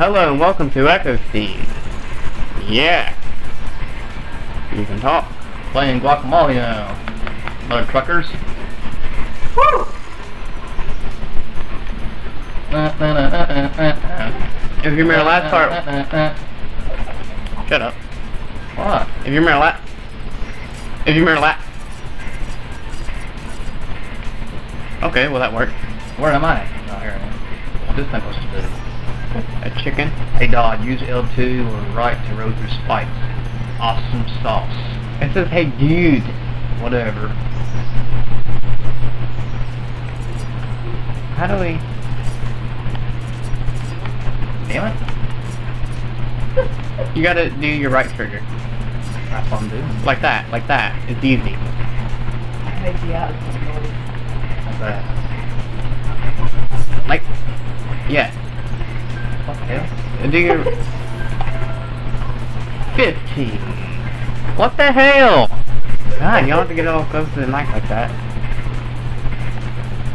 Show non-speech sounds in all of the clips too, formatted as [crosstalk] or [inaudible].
Hello and welcome to Echo Steam. Yeah. You can talk. Playing Guacamelee now. Mother truckers. Woo! If you remember last part, shut up. What? If you remember last, if you remember last. Okay, well that worked. Where am I? Oh, here I am. This thing supposed to do? A chicken. Hey Dodd, use L2 or right to roll through spikes. Awesome sauce. It says, hey dude. Whatever. How do we? Damn it. You gotta do your right trigger. That's what I'm doing. Like that, like that. It's easy. Make the out somebody. Like that. Like, yeah. What the hell? Do your... 15. What the hell? God, you don't have to get all close to the mic like that.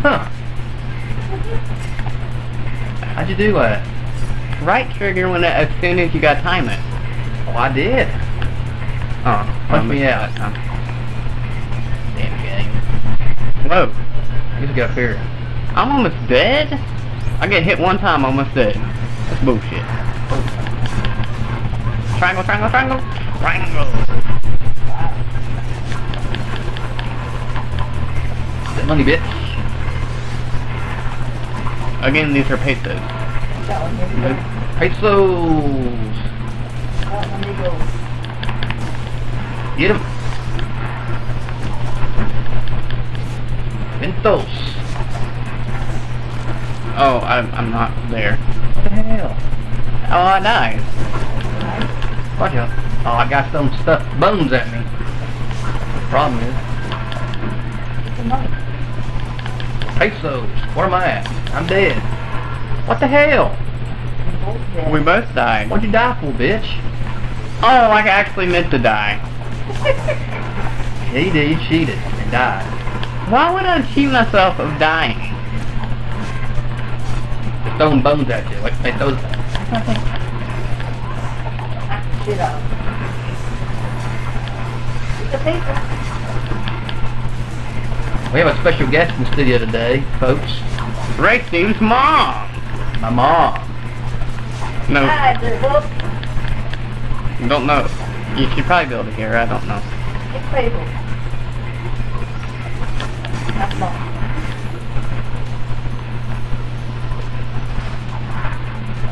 Huh. How'd you do that? Right trigger when it, as soon as you got time it. Oh, I did. Oh, Punch me out. Damn game. Whoa. Get up here. I'm almost dead? I get hit one time, almost dead. That's bullshit. Triangle, triangle, triangle, triangle. That money, bitch. Again, these are pesos. That one, here we go. Pesos. That one, here go. Get him. Ventos. Oh, I'm, I'm not there. What the hell? Oh, I died. Watch out. Oh, I got some stuffed bones at me. The problem is, Get the money. pesos. Where am I at? I'm dead. What the hell? We both. Died. What'd you die for, bitch? Oh, like I actually meant to die. [laughs] You did. You cheated and died. Why would I cheat myself of dying? Just throwing bones at you. Like, hey, those. Shit out. Get the paper. We have a special guest in the studio today, folks. Racing's mom. My mom. No, the book. don't know. You should probably be able to hear. I don't know. Get the paper. That's mom.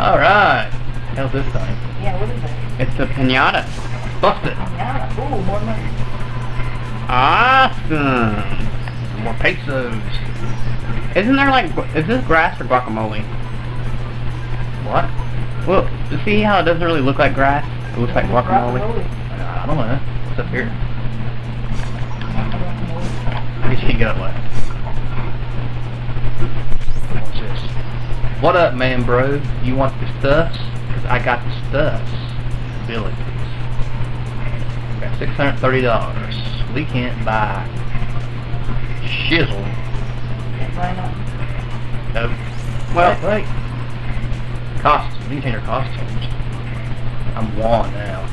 All right. How's this thing? Yeah, what is that? It's a pinata. Bust it. Yeah. Ooh, more money. Awesome. More pesos. Isn't there like, is this grass or guacamole? What? Well, you see how it doesn't really look like grass? It looks like guacamole. I don't know. What's up here? I guess you can get up left. What up, man, bro? You want the stuffs? Because I got the stuffs. Abilities. Got $630. We can't buy shizzle. Why not? No. Well- wait, wait. Costumes. You can change your costumes. I'm Juan now.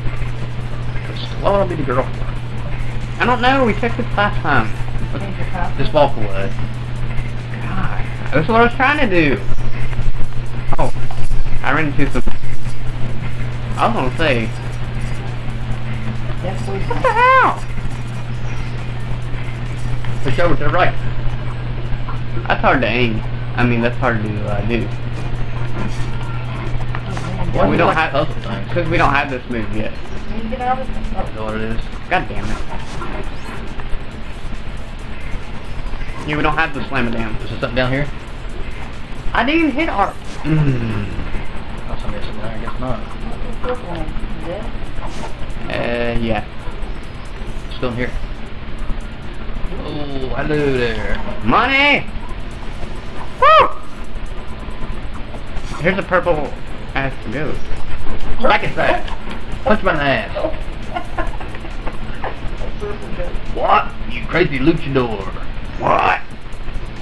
Because what would I be the girl for? I don't know. We checked this last time. Change your costume. Just walk away. God, that's what I was trying to do. I ran into some. I was gonna say, That's what what the hell? Push over to the right. That's hard to aim. I mean, that's hard to uh, do. Why we do you don't have because we don't have this move yet. Can you get out of this? Is that what it is? God damn it. Yeah, we don't have the slam it down. Is there something down here? I didn't hit our. Mm. It? Uh, yeah. Still here. Oh, hello there. Money! Woo! Here's a purple ass goat. Back that. Punch my ass. What? You crazy luchador. What?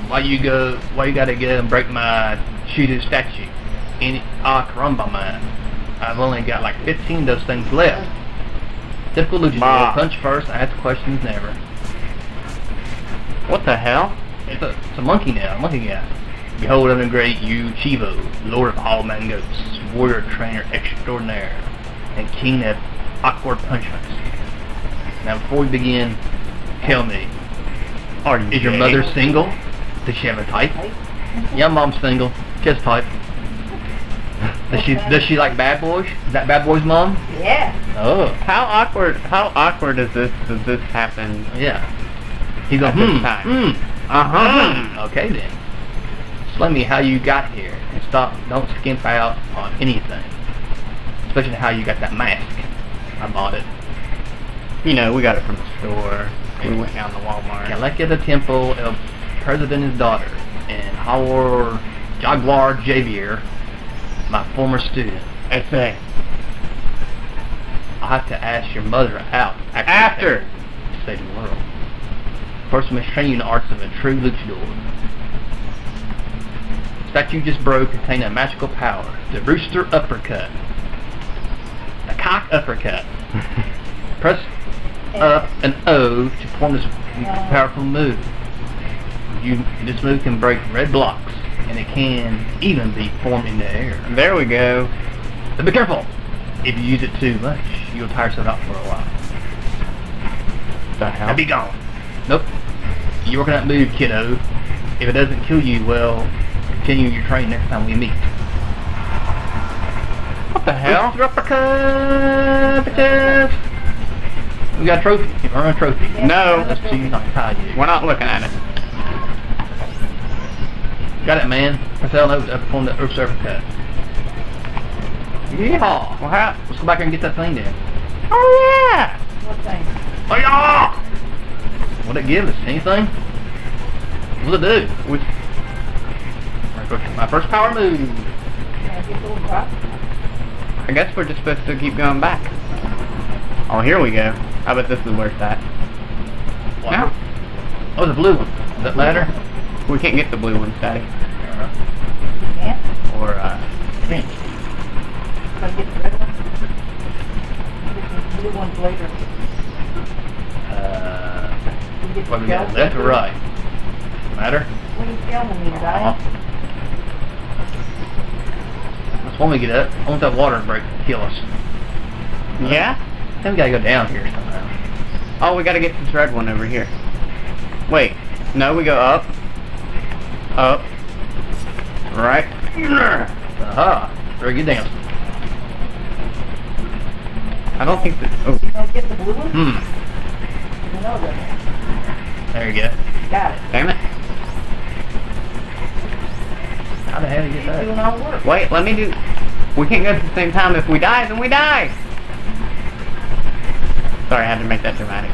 Why you go, why you gotta go and break my cheetah statue? any ah caramba man. I've only got like 15 of those things left. Typical luchador. Bah. Punch first, ask questions never. What the hell? It's a, it's a monkey now, a monkey guy. Behold, I'm the great Uay Chivo, Lord of all mangos, warrior trainer extraordinaire, and king of awkward punishments. Now, before we begin, tell me, Are you is your mother single? Does she have a type? Yeah, mom's single. Just type. Does she does she like bad boys? Is that bad boy's mom? Yeah. Oh, How awkward? How awkward is this? Does this happen? yeah. He's going, At this hmm, time. hmm. Uh huh. Hmm, Okay then. Explain me how you got here and stop don't skimp out on anything. Especially how you got that mask. I bought it. You know, we got it from the store. We went down to Walmart. Calaca the Temple of President and his daughter and Howard Jaguar Javier, my former student. That's it. I'll have to ask your mother out After. to save the world. First, we must train you in the arts of a true luchador. That you just broke contain a magical power. The rooster uppercut. The cock uppercut. [laughs] Press up and O to form this powerful move. You, this move can break red blocks, and it can even be formed in the air. There we go. But be careful! If you use it too much, you'll tire yourself out for a while. The hell? Now be gone. Nope. You're working that move, kiddo. If it doesn't kill you, well, continue your training next time we meet. What the hell? Rooster uppercut, bitches! We got a trophy. You earn a trophy. No. Let's see if I can tie you. We're not looking at it. Got it, man. Press L and O to perform the rooster uppercut. Yeehaw! Well, how? Let's go back here and get that thing then. Oh yeah. What thing? Oh yeah! What'd it give us? Anything? What'd it do? We, My first power move. I get a little drop? I guess we're just supposed to keep going back. Oh, here we go. I bet this is where that. at. Wow. Oh, the blue one. Does that matter? We can't get the blue ones, Daddy. Uh, Or, uh, pink. Can I get the red one? Get the blue ones later. Uh, what we the got? Left or right? Matter? What do you tell me? That's when we get up. I want that water break to kill us. yeah? Then we gotta go down here somehow. Oh, we gotta get this red one over here. Wait. No, we go up. Up. Right. Aha! Very good dance. I don't think that. Oh. You don't get the blue one? Hmm. You. There you go. Got it. Damn it. How the hell did you get You're doing that? all the work. Wait, let me do. We can't go at the same time. If we die, then we die. Sorry, I had to make that dramatic.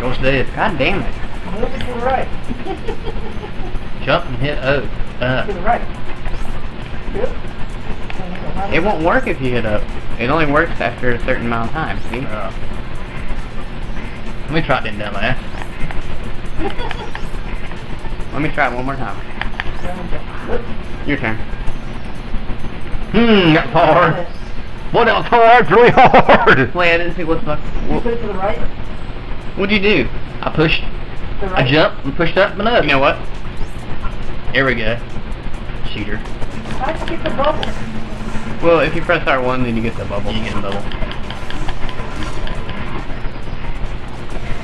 Yours dead. God damn it. Move it to the right. [laughs] Jump and hit O. To Uh, the right. Yep. It won't work if you hit up. It only works after a certain amount of time. See? uh. Let me try it then, dumbass. Let me try it one more time. Your turn. Hmm, that's hard. What else hard? Really hard. [laughs] Wait, I didn't see what's the. You What, put it to the right? what'd you do? I pushed, The I jumped and pushed up and up. You know what? There we go. Cheater. How'd you get the bubble? Well, if you press R1, then you get the bubble. You get a bubble.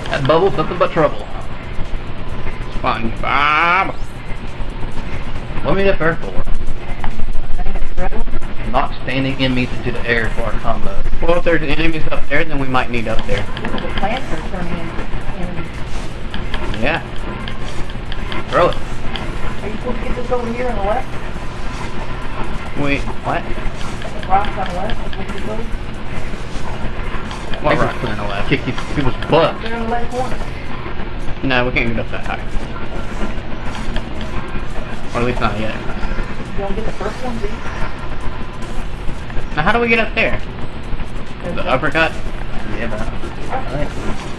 That bubble's nothing but trouble. SpongeBob. What me up there for? The red one? Not standing in me to the air for a combo. Well, if there's enemies up there, then we might need up there. The plants are turning in. Yeah. Throw it. Are you supposed get this over here on the left? Wait, what? The rocks on the left? Is what you go? What Think rock we're on the left? Kick these people's butts. They're in the left corner. No, we can't get up that high. Or at least not yet. You don't get the first one, do you? Now, how do we get up there? The uppercut? Yeah, but I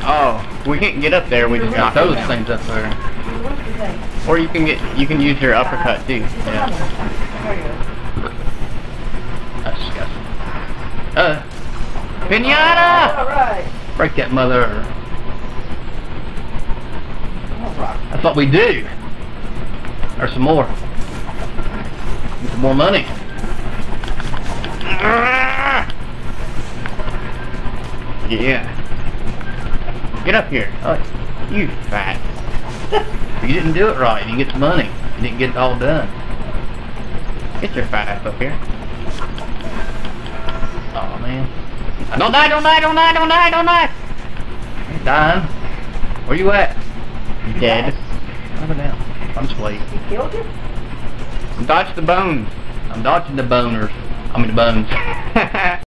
Oh, we can't get up there. We just got those down. things up there. Or you can get you can use your uppercut too. Yeah. That's disgusting. Uh, pinata! right. Break that mother. That's what we do. There's some more. Need some more money. Yeah. Get up here. Oh, You fat. You didn't do it right. You get the money. You didn't get it all done. Get your fat up here. Oh man. Don't die, don't die, don't die, don't die, don't die! He's dying. Where you at? You dead. Over down. I'm just waiting. He killed you? Dodge the bones. I'm dodging the boners. I mean the bones. [laughs]